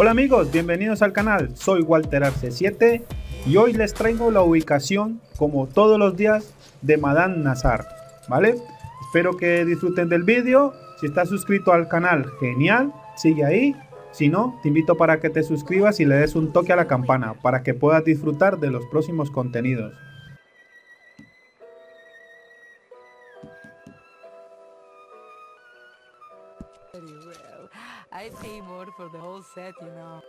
Hola amigos, bienvenidos al canal, soy Walter Arce 7 y hoy les traigo la ubicación, como todos los días, de Madame Nazar, ¿vale? Espero que disfruten del vídeo, si estás suscrito al canal, genial, sigue ahí, si no, te invito para que te suscribas y le des un toque a la campana, para que puedas disfrutar de los próximos contenidos. I pay more for the whole set, you know.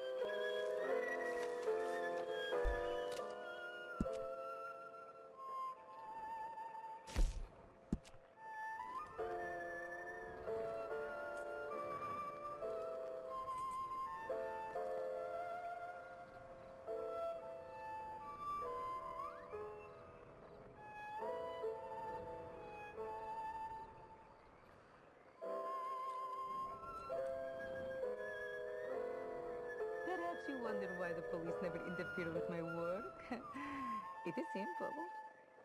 You wonder why the police never interfere with my work. it is simple.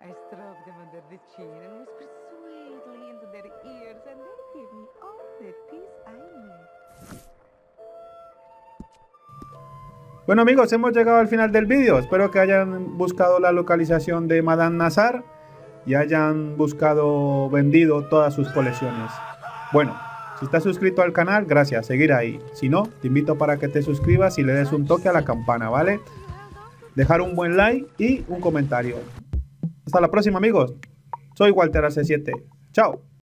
I stroke them under the chin and whisper sweetly into their ears, and they give me all the peace I need. Bueno amigos, hemos llegado al final del vídeo. Espero que hayan buscado la localización de Madame Nazar y hayan buscado vendido todas sus colecciones. Bueno, si estás suscrito al canal, gracias, seguir ahí. Si no, te invito para que te suscribas y le des un toque a la campana, ¿vale? Dejar un buen like y un comentario. Hasta la próxima amigos. Soy Walter AC7. Chao.